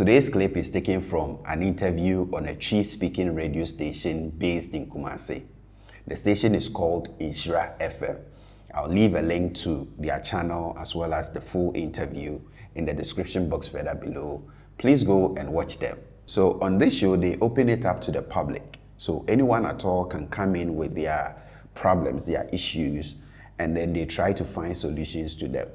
Today's clip is taken from an interview on a Twi speaking radio station based in Kumasi. The station is called Nhyira FM. I'll leave a link to their channel as well as the full interview in the description box further below. Please go and watch them. So on this show, they open it up to the public. So anyone at all can come in with their problems, their issues, and then they try to find solutions to them.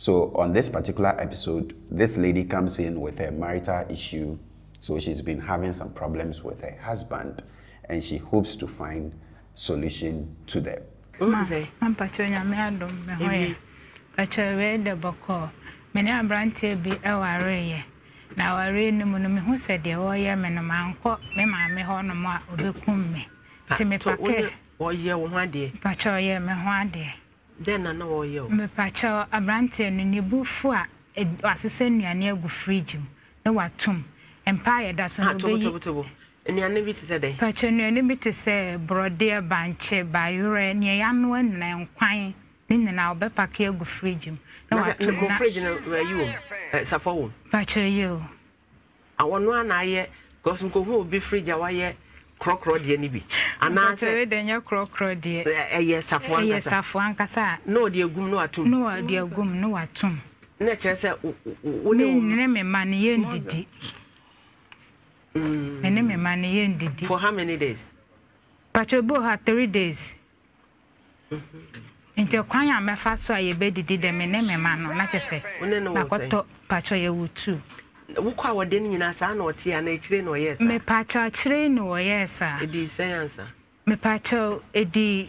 So on this particular episode, this lady comes in with a marital issue. So she's been having some problems with her husband, and she hopes to find solution to them. mampakyɛ nyame adom me ho yɛ pakyɛ wei de bɔkɔɔ me ne aberanteɛ bi ɛwareyɛ na awareɛ no mu no mehu sɛ deɛ wɔyɛ me no mankɔ me maame hɔ nom a ɔbɛkum me. Nti mepakɛ ɔyɛ wo ho adeɛ pakyɛ ɔyɛ me ho adeɛ dɛn na na wɔyɛ o mepakyɛ aberanteɛ no ne bufu a ed- wasesɛ nnuane agu fridge mu na watom. Mpa a yɛda so no ɔbɛyi tobotobotobo nnuane bi te sɛ dɛn? Pakyɛ nnuane bi te sɛ borɔdeɛ bankye bayorɛ neɛ yɛanoa nyina nkwan ne nyinaa wɔbɛpake agu fridge mu na na watom mo na fridge no ayi wom safa wom pakyɛ yi o. Awɔ no ana ayɛ because nkohu obi fridge a wayɛ korɔkorɔ deɛ no bi. Pakyɛ anaasɛ wei dɛ nyɛ korɔkorɔ deɛ ɛ- ɛyɛ safo ɛyɛ ankasa. safo ankasa. Na ɔde agum na watom na wɔde agum na watom na ɛkyerɛ sɛ ne me ma no yɛndidi. Mm, me ne me ma no yɛndidi. For how many days? Pakyɛ bi wɔ hɔ a three days. Nti kwan a mɛfa so a yɛbɛdidi dɛ me ne me ma no na kyɛ sɛ makɔtɔ pakyɛ yɛwɔ tu wokɔ a wɔde no nyinaa saa na ɔte a na akyire na ɔyɛɛ saa? Mepakyɛ akyerɛ ne wɔyɛɛ saa. Ɛdii sɛn ansa? Mepakyɛ ɛdi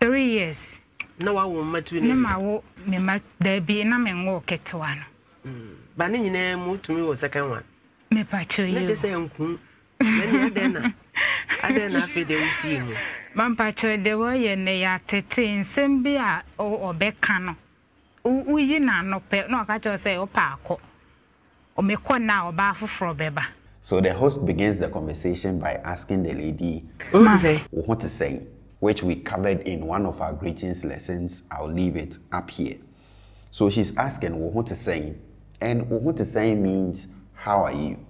three years. Na wawo mmatu ne no ma wo me ma daabi na menwo ketewa no. Ba ne nyinaa mu wotumi wɔ second one? Mepakyɛ na yi kyɛ sɛ nku. Ɛne adɛn na adɛn na afei de wofie mu. Mampakyɛ deɛ wɔyɛ ne yɛ atete nsɛm bi a ɔbɛka no. Woyi n'ano pɛ na ɔka kyerɛ sɛ wopɛ akɔ ɔmekɔ no a ɔbaa foforɔ bɛba So the host begins the conversation by asking the lady what to say, which we covered in one of our greetings lessons. I'll leave it up here. So she's asking what to say, and what to say means how are you?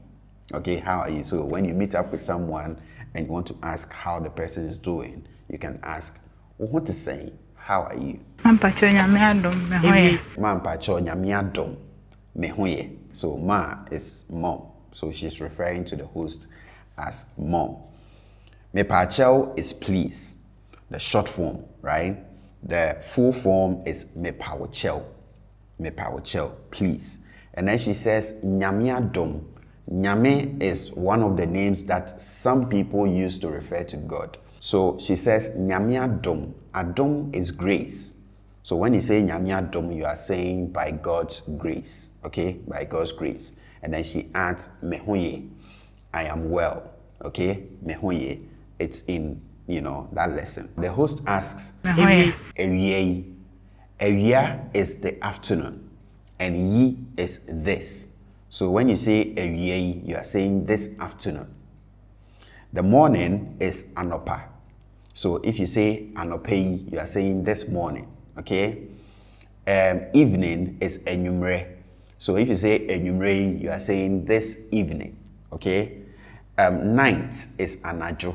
Okay, how are you? So when you meet up with someone and you want to ask how the person is doing, you can ask what to say, how are you? mampakyɛ nyame adom me ho yɛ Ma mpacho nyame adom me ho ye. So ma is mom. So she's referring to the host as mom. Me pachel is please. The short form, right? The full form is me pawchel. Me pawchel, please. And then she says nyame adom. Nyame is one of the names that some people use to refer to God. So she says nyame adom. Adom is grace. So when you say nyame adom, you are saying by God's grace, okay? By God's grace. And then she adds mehoye, I am well, okay? Mehoye, it's in, you know, that lesson. The host asks, me ho yɛ Ewie. Is the afternoon, and yi is this. So when you say ewie, you are saying this afternoon. The morning is anopa. So if you say anopei, you are saying this morning. Okay. Um, evening is enumere. So if you say enumere, you are saying this evening. Okay. Um, night is anajo.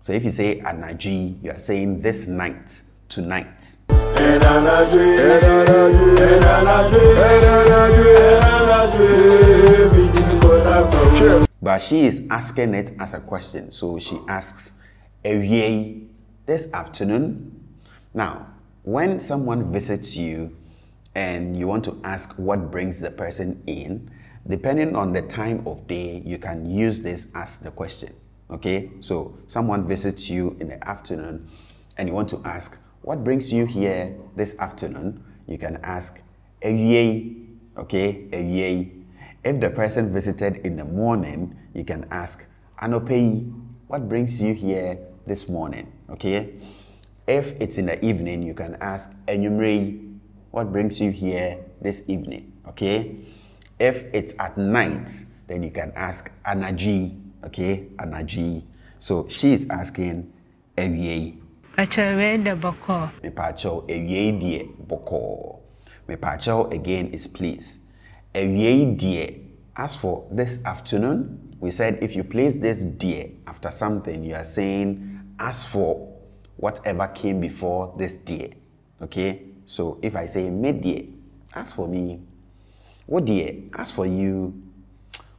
So if you say anaji, you are saying this night, tonight. But she is asking it as a question. So she asks, Ewie, this afternoon? Now, when someone visits you and you want to ask what brings the person in, depending on the time of day, you can use this as the question. Okay? So someone visits you in the afternoon and you want to ask, what brings you here this afternoon? You can ask, Ewie, okay? Ewie. If the person visited in the morning, you can ask, Anopei, what brings you here this morning? Okay? If it's in the evening, you can ask, Enyumrei, what brings you here this evening? Okay? If it's at night, then you can ask Anaji, okay? Anaji. So she is asking, Ewie, wei de bɔkɔɔ mepakyɛw ewie deɛ bɔkɔɔ mepakyɛw again is please Ewie dear. As for this afternoon, we said if you place this dear after something, you are saying as for whatever came before this dear. Okay? So if I say me dear, as for me. What dear? As for you.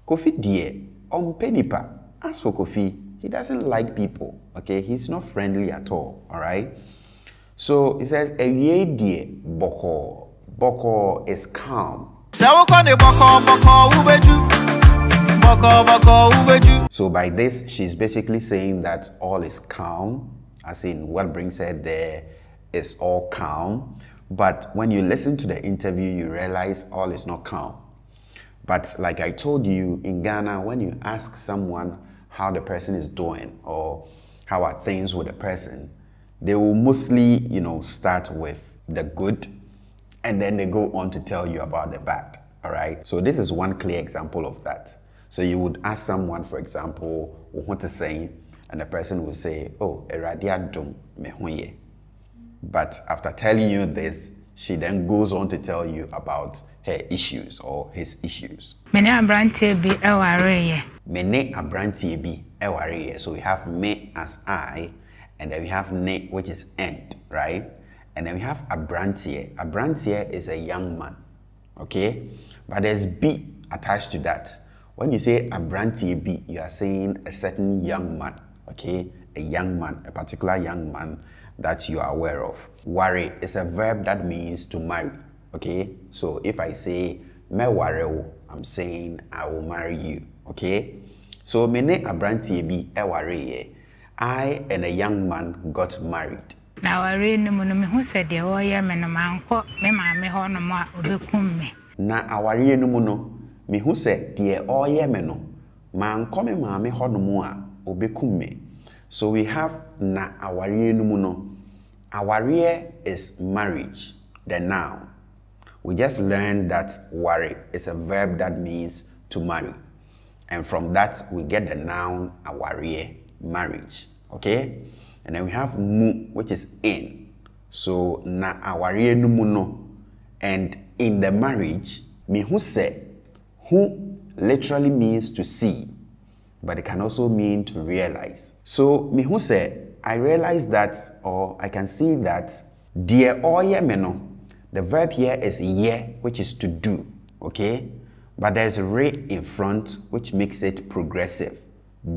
Kofi dear. On penipa. As for Kofi, he doesn't like people. Okay? He's not friendly at all. Alright? So he says, Ewie dear boko. Boko is calm. So by this, she's basically saying that all is calm, as in what brings her there is all calm. But when you listen to the interview, you realize all is not calm. But like I told you, in Ghana, when you ask someone how the person is doing or how are things with the person, they will mostly, you know, start with the good and then they go on to tell you about the bad. All right. So this is one clear example of that. So you would ask someone, for example, what to say, and the person will say, "Oh, eradia dum me But after telling you this, she then goes on to tell you about her issues or his issues. Mene abrantie bi ewareye. Mene abrantie bi ewareye. So we have me as I, and then we have ne, which is end, right? And then we have abrantie. Abrantie is a young man, okay? But there's B attached to that. When you say abrantie B, you are saying a certain young man, okay? A young man, a particular young man that you are aware of. Worry is a verb that means to marry, okay? So if I say me worry, I'm saying I will marry you, okay? So mene abrantie bi e worry I and a young man got married. Na worry no mu no me hu se de wɔyɛ me no mankɔ me maame hɔ no a obekum me. na awareɛ no mu no mehu sɛ deɛ ɔreyɛ me no mankɔ me maame hɔnom a ɔbɛkum me. So we have na awareɛ no mu no is marriage the noun. We just learned that ware is a verb that means to marry. And from that we get the noun awareɛ marriage. Okay? And then we have mu which is in. So na awareɛ no mu no and in the marriage, who say, who literally means to see, but it can also mean to realize. So who say, I realize that, or I can see that, dear oye meno, the verb here is ye, which is to do, okay? But there's a re in front, which makes it progressive,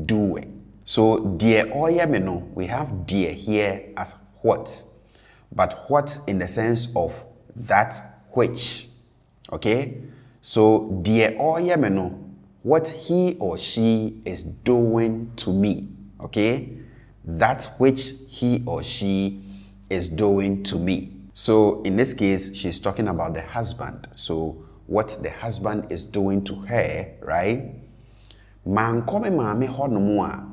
doing. So dear oye meno, we have dear here as what, but what in the sense of that which. Okay? So, dear Oyemeno, what he or she is doing to me. Okay? That which he or she is doing to me. So, in this case, she's talking about the husband. So, what the husband is doing to her, right? Mankome maame hɔ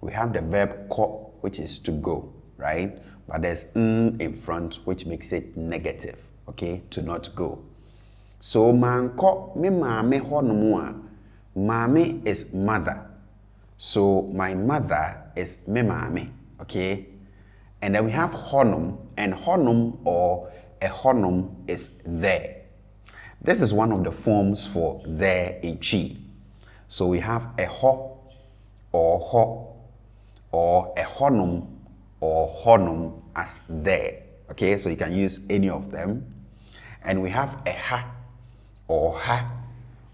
we have the verb ko, which is to go, right? But there's n in front, which makes it negative okay, to not go. So manko me maame hɔnom a is mother. So my mother is me maame, okay? And then we have honum, and honum or a honum is there. This is one of the forms for there in Twi. So we have a ho or ho or a honum or honum as there. Okay, so you can use any of them. And we have a ha ha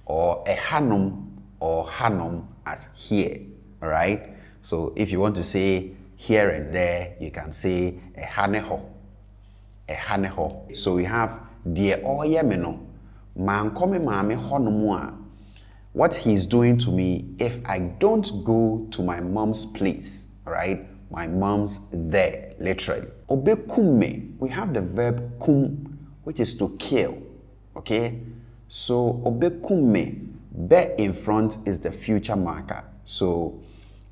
or a hanum or hanum as here. Right. So if you want to say here and there, you can say a haneho. A haneho. So we have dear oyemeno. Mankome mame honumua. What he's doing to me if I don't go to my mom's place, right? My mom's there, literally. Obekume, we have the verb kum which is to kill. Okay? So obekume, be in front is the future marker. So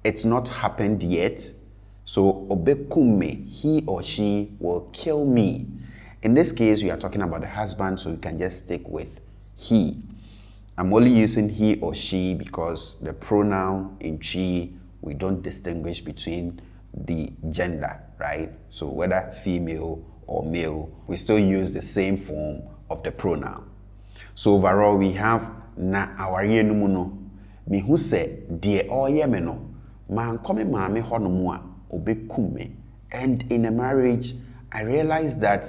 it's not happened yet. So obekume, he or she will kill me. In this case, we are talking about the husband, so you can just stick with he. I'm only using he or she because the pronoun in Twi, we don't distinguish between the gender, right? So whether female or male, we still use the same form of the pronoun. So overall, we have na awareɛ no mu no, mehu sɛ deɛ ɔreyɛ me no, mankɔ me maame hɔnom a ɔbɛkum me. And in a marriage, I realized that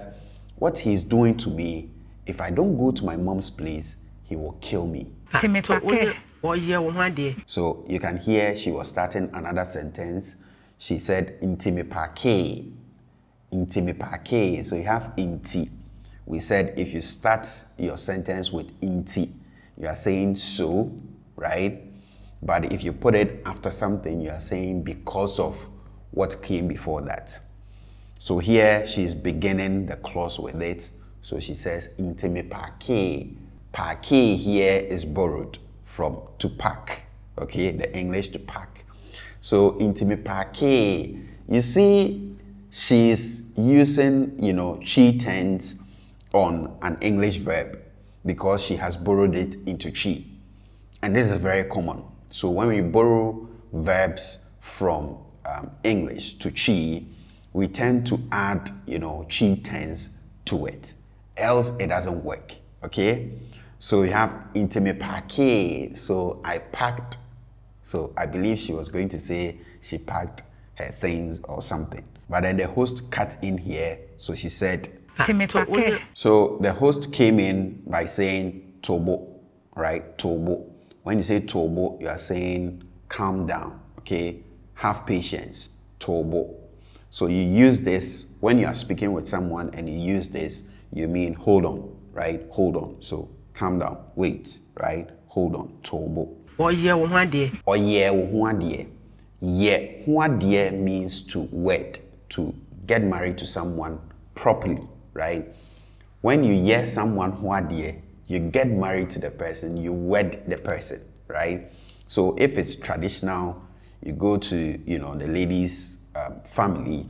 what he's doing to me, if I don't go to my mom's place, he will kill me. So you can hear she was starting another sentence. She said, Intime pake. Intime pake. So you have inti. We said if you start your sentence with inti, you are saying so, right? But if you put it after something, you are saying because of what came before that. So here she's beginning the clause with it. So she says, intime pake. Pake here is borrowed from to pack. Okay, the English to pack. So intime pake. You see, she's using, you know, Twi tense on an English verb because she has borrowed it into Twi. And this is very common. So when we borrow verbs from um, English to Twi, we tend to add, you know, Twi tense to it. Else it doesn't work. Okay? So we have intime pake. So I packed. So I believe she was going to say she packed her things or something. But then the host cut in here. So she said, Ah, so the host came in by saying tobo, right? Tobo. When you say tobo, you are saying calm down, okay? Have patience, tobo. So you use this when you are speaking with someone and you use this, you mean hold on, right? Hold on. So calm down, wait, right? Hold on, tobo. Oye wo ho ade. Oye wo ho. Ye ho means to wed, to get married to someone properly, right? When you hear someone who are there, you get married to the person, you wed the person, right? So if it's traditional, you go to you know the lady's um, family,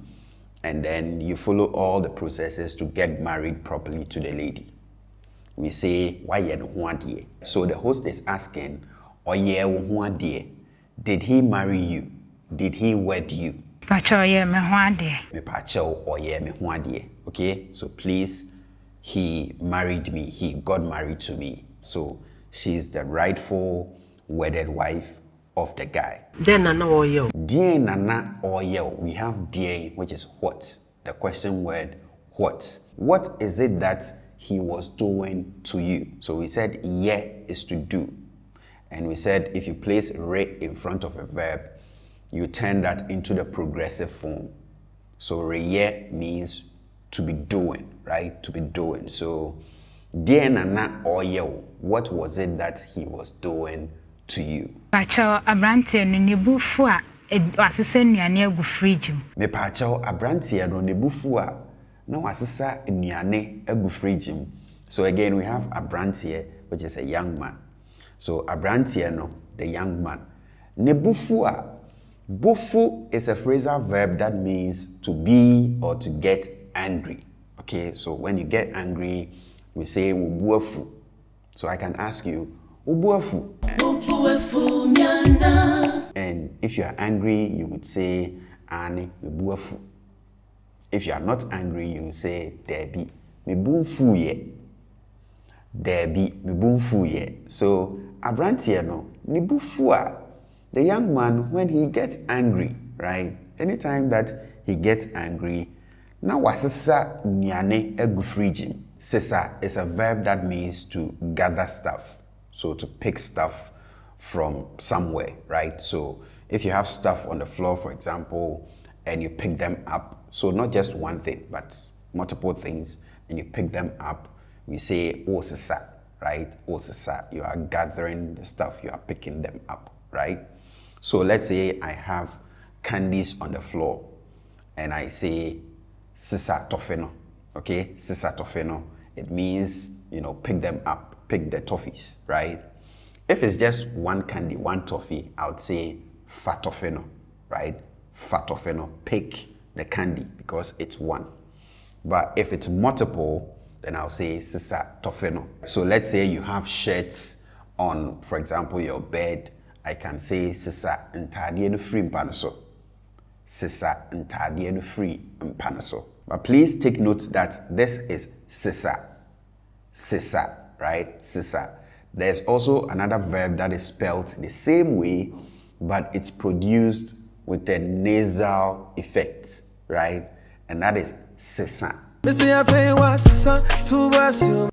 and then you follow all the processes to get married properly to the lady. We say why you So the host is asking, oh did he marry you? Did he wed you? Okay, so please, he married me. He got married to me. So she's the rightful wedded wife of the guy. Then Nana Oyo. Dear Nana Oyo, we have dear, which is what? The question word what? What is it that he was doing to you? So we said yeah is to do. And we said if you place re in front of a verb, you turn that into the progressive form. So reye means to be doing, right? To be doing. So dear Nana Oyo, what was it that he was doing to you? Pacho abrante no ne bufu a wasesa nnuane agu fridge mu. Me pacho abrante no ne bufu a na wasesa nnuane agu fridge mu. So again we have abrante which is a young man. So abrante no the young man. Ne bufu a Bufu is a phrasal verb that means to be or to get angry. Okay, so when you get angry, we say wubuafu. So I can ask you, wubuafu. And if you are angry, you would say ani wubuafu. If you are not angry, you would say debi mibunfu ye. Debi mibunfu ye. So abrantie no, nibufu a the young man, when he gets angry, right? Anytime that he gets angry, now wasisa nyane egu fridge. Sisa is a verb that means to gather stuff. So to pick stuff from somewhere, right? So if you have stuff on the floor, for example, and you pick them up, so not just one thing, but multiple things, and you pick them up, we say oh, osisa, right? Oh, osisa. You are gathering the stuff, you are picking them up, right? So let's say I have candies on the floor and I say sisa tofeno. Okay, sisa tofeno. It means, you know, pick them up, pick the toffees, right? If it's just one candy, one toffee, I would say fatofeno, right? Fatofeno, pick the candy because it's one. But if it's multiple, then I'll say sisa tofeno. So let's say you have shirts on, for example, your bed I can say sisa ntadeɛ no firi mpa no so. Sisa ntadeɛ no firi mpa. But please take note that this is sisa. Sisa. right? Sisa. There's also another verb that is spelled the same way, but it's produced with a nasal effect, right? And that is sisa.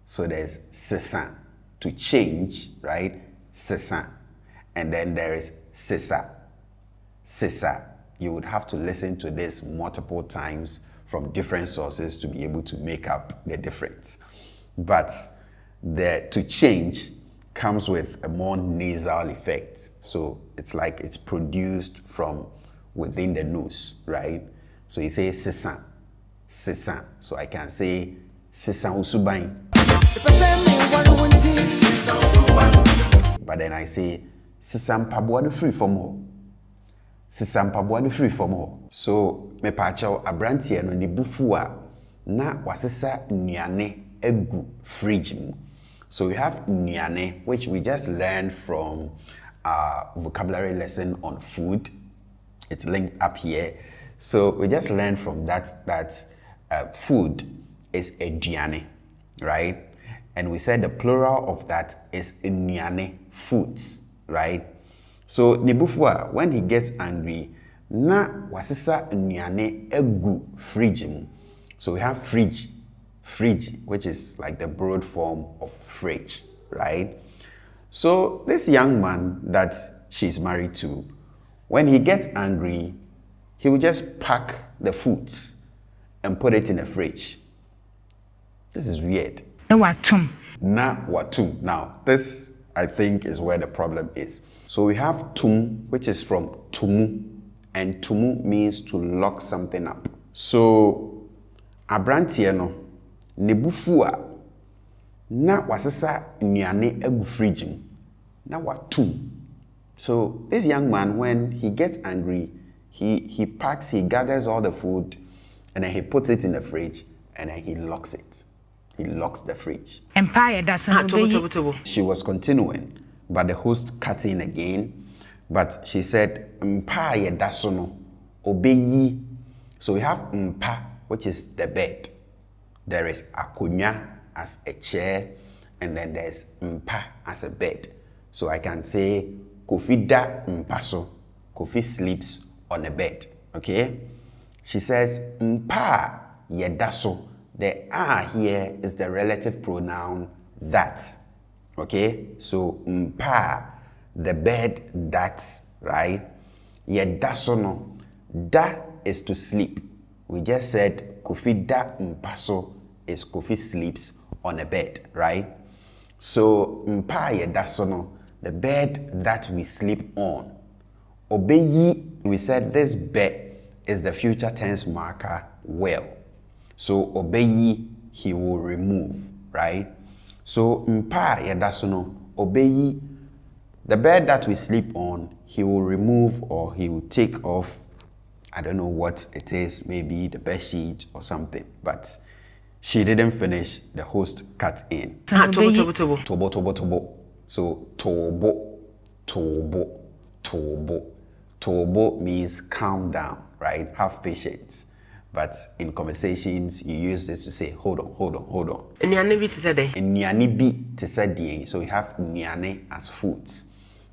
So there's sisa to change, right? Sisa. And then there is sisa. Sisa. You would have to listen to this multiple times from different sources to be able to make up the difference. But the to change comes with a more nasal effect. So it's like it's produced from within the nose, right? So you say sisan, sisan. So I can say sisan usubain. But then I say sisan pabuano free from home. Sisan pabuano free from home. So me pacho abrantie no ne bufu a na wasesa nnuane egu fridge mu. So we have nnuane, which we just learned from our vocabulary lesson on food. It's linked up here. So we just learned from that that uh, food is aduane, right? And we said the plural of that is nnuane, foods, right? So Nebufua, when he gets angry, na wasisa nnuane egu fridge So we have fridge fridge, which is like the broad form of fridge, right? So this young man that she's married to, when he gets angry, he will just pack the foods and put it in the fridge. This is weird. Na watum. Na watum. Now, this I think is where the problem is. So we have tum, which is from tumu, and tumu means to lock something up. So abrantie no ne bufu a na wasesa nnuane agu fridge mu na watum so this young man when he gets angry he he packs he gathers all the food and then he puts it in the fridge and then he locks it he locks the fridge ah, she was continuing but the host cut in again but she said mpa yɛda so no obeyi so we have mpa which is the bed there is akonya as a chair, and then there's mpa as a bed. So I can say Kofi da mpaso. Kofi sleeps on a bed. Okay? She says mpa yedaso. The a here is the relative pronoun that. Okay? So mpa, the bed that, right? Yedaso no. Da is to sleep. We just said Kofi da mpaso is Kofi sleeps on a bed, right? So mpa no, the bed that we sleep on. Obeyi, we said this bed is the future tense marker will. So obeyi, he will remove, right? So mpa yɛda so no, obeyi, the bed that we sleep on, he will remove or he will take off I don't know what it is, maybe the bed sheet or something, but she didn't finish, the host cut in. Ah, tobo, tobo, tobo. Tobo, tobo, tobo. So, tobo, tobo, tobo. Tobo means calm down, right? Have patience. But in conversations, you use this to say, hold on, hold on, hold on. Nnuane bi te sɛ dɛn? Nnuane bi te sɛ deɛn. So we have nnuane as foods.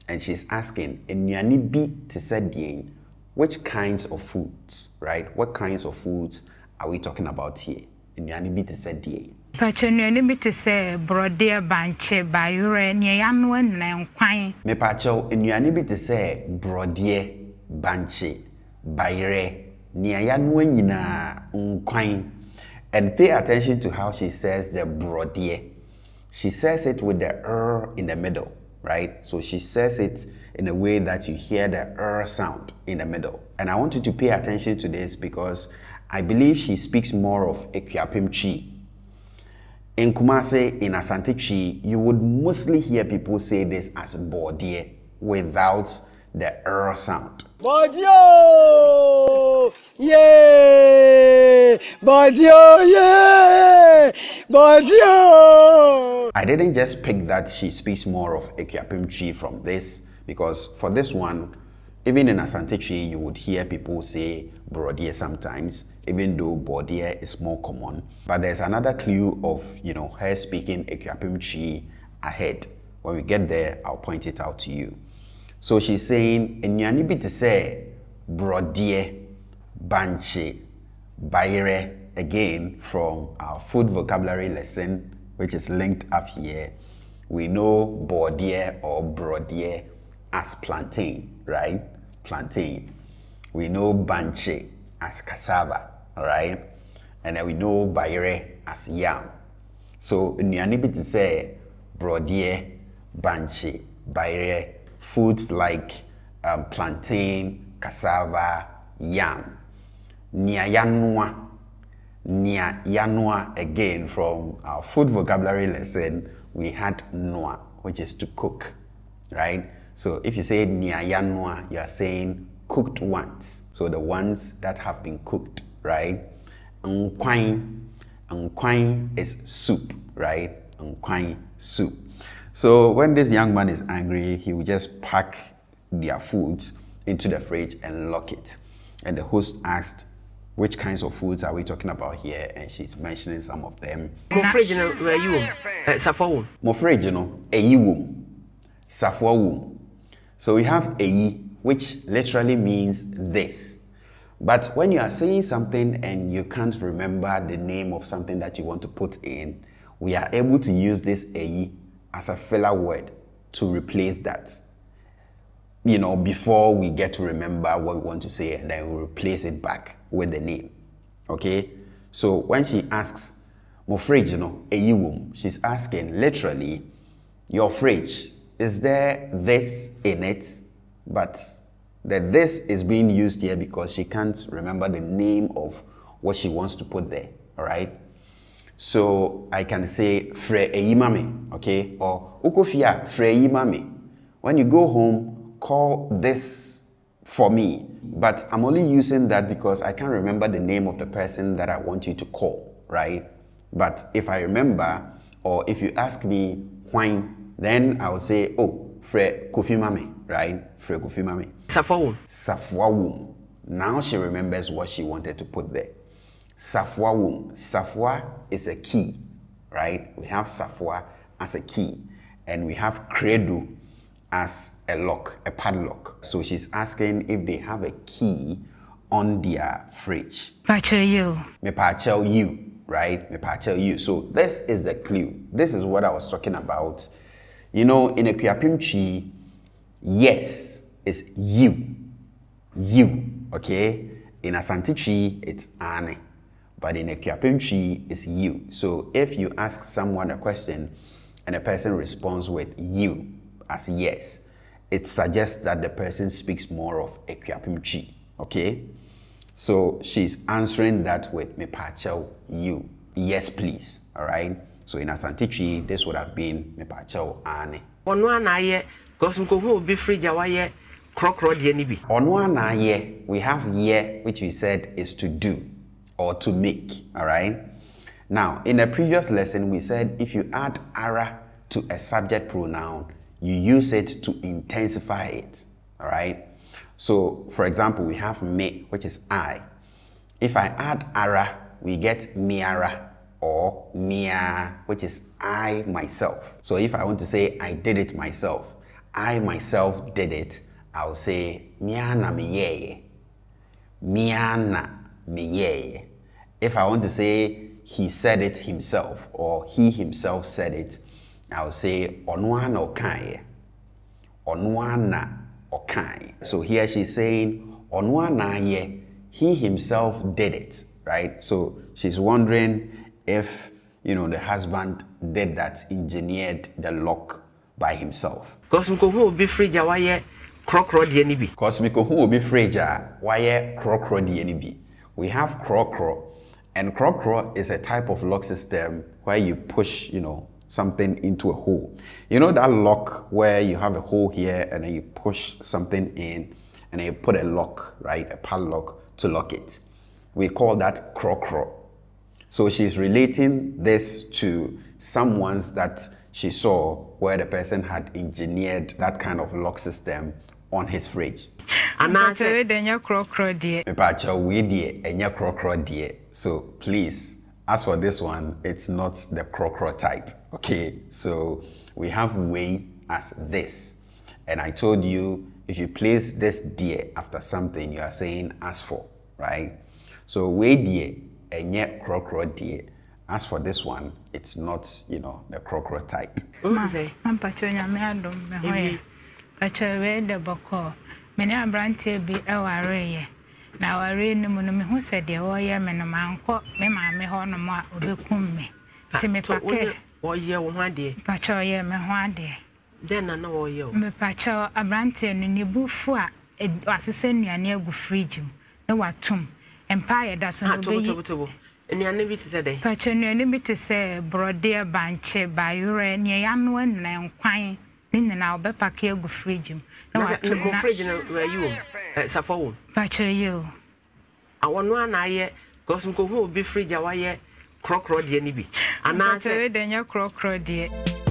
And she's asking, nnuane bi te sɛ deɛn which kinds of foods, right? What kinds of foods are we talking about here? Nnuane bi te sɛ deɛ. Pàtó nnuane bi te sɛ borɔdeɛ, bankye, bayerɛ, nea yanoa nyinaa nkwan. Mepàtó nnuane bi te sɛ borɔdeɛ, bankye, bayerɛ, nea yanoa nyinaa nkwan. And pay attention to how she says the borɔdeɛ. She says it with the r in the middle, right? So she says it in a way that you hear the r sound in the middle. And I want you to pay attention to this because I believe she speaks more of Akuapem. In Kumase, in Asante Twi, you would mostly hear people say this as Bodie without the r sound. Bodio! Yeah! Bodio! Yeah! Bodio! I didn't just pick that she speaks more of Akuapem Twi from this because for this one, Even in Asante you would hear people say Brodier sometimes, even though Bordier is more common. But there's another clue of, you know, her speaking Akuapem Twi ahead. When we get there, I'll point it out to you. So she's saying, Enyani bi te sɛ Brodier, Banche, Bayre, again from our food vocabulary lesson, which is linked up here. We know Bordier or Brodier as plantain, right? Plantain. We know Banche as cassava, right? And then we know Bayre as yam. So, nnuane bi te sɛ Brodier, Banche, Bayre, foods like um, plantain, cassava, yam. Niayanwa. Niayanwa, again from our food vocabulary lesson, we had noa, which is to cook, right? So if you say niayanwa, you are saying cooked ones. So the ones that have been cooked, right? Nkwang, nkwang is soup, right? Nkwang soup. So when this young man is angry, he will just pack their foods into the fridge and lock it. And the host asked, which kinds of foods are we talking about here? And she's mentioning some of them. Mofrage no where you eh, Safwa wom. Mofrage no eyi wom. Safwa wom. So we have eyi which literally means this. But when you are saying something and you can't remember the name of something that you want to put in, we are able to use this eyi as a filler word to replace that. You know, before we get to remember what we want to say and then we replace it back with the name. Okay? So when she asks, Mo fridge, you know, eyi wom, she's asking literally, your fridge, is there this in it? But that this is being used here because she can't remember the name of what she wants to put there. All right? So I can say fre eyimame, okay? Or ukofia fre eyimame. When you go home, call this for me. But I'm only using that because I can't remember the name of the person that I want you to call, right? But if I remember, or if you ask me why, then I will say, oh, fre kofi mame, right? Fre kofi mame. Safwa womb. Now she remembers what she wanted to put there. Safwa womb. Safwa is a key, right? We have Safwa as a key, and we have Credo as a lock, a padlock. So she's asking if they have a key on their fridge. Pacho you. Me tell you, right? Me tell you. So this is the clue. This is what I was talking about. You know, in a Akuapem Twi, yes is you. You, okay? In Asante Twi, it's Ane. But in a Akuapem Twi, it's you. So if you ask someone a question and a person responds with you as yes, it suggests that the person speaks more of a Akuapem Twi, okay? So she's answering that with me pachel you. Yes, please. All right. So in Asante Twi, this would have been me pachel ane. Ɔno ana ayɛ because nkohu obi fridge a wayɛ krɔkrɔ deɛ ni bi. Ono ana ye, we have ye, which we said is to do or to make. All right. Now, in a previous lesson, we said if you add ara to a subject pronoun, you use it to intensify it. All right. So, for example, we have me, which is I. If I add ara, we get miara or mia, which is I myself. So if I want to say I did it myself, I myself did it, I'll say miana miyeye. Miana miyeye. If I want to say he said it himself or he himself said it, I'll say onuana okaye. Onuana okaye. So here she's saying onuana ye. He himself did it, right? So she's wondering if you know the husband did that, engineered the lock by himself. because nkohu obi fridge a wayɛ krɔkrɔ deɛ ni bi. Because mikohu will be fridge a why krokro DNB. We have krokro, and krokro is a type of lock system where you push, you know, something into a hole. You know that lock where you have a hole here and then you push something in and then you put a lock, right, a padlock to lock it. We call that krokro. So she's relating this to some ones that she saw where the person had engineered that kind of lock system on his fridge. anaasɛ wei de nyɛ korɔkorɔ deɛ Mepacha we deɛ ɛnyɛ krokro deɛ. So please, as for this one, it's not the crocro type. Okay, so we have way as this, and I told you if you place this dear after something, you are saying as for, right? So we dear yet crocro dear. As for this one, it's not you know the crocro type. wohu na awareɛ no mu no mehu sɛ deɛ wɔyɛ me no mankɔ me maame hɔ nom a ɔbɛkum me. Nti mepakɛ wɔyɛ wo ho adeɛ? Pakyɛ ɔyɛ me ho adeɛ. Dɛn na na wɔyɛ o mepakyɛ aberanteɛ no ne bufo a wasesɛ nnuane agu fridge mu na watom. Mpa yɛda so no tobotobotobo. Nnuane bi te sɛ dɛn? Pakyɛ nnuane bi te sɛ borɔdeɛ bankye bayorɛ neɛ yɛanoa nyina nkwan. Ne nyinaa wɔbɛpake agu fridge mu. Na mo na fridge no ayi wɔ m safa wɔ m pakyɛ yi o awɔno a na ayɛ because obi fridge a wayɛ korɔkorɔ deɛ no bi. Anaasɛ wei dɛ nyɛ korɔkorɔ deɛ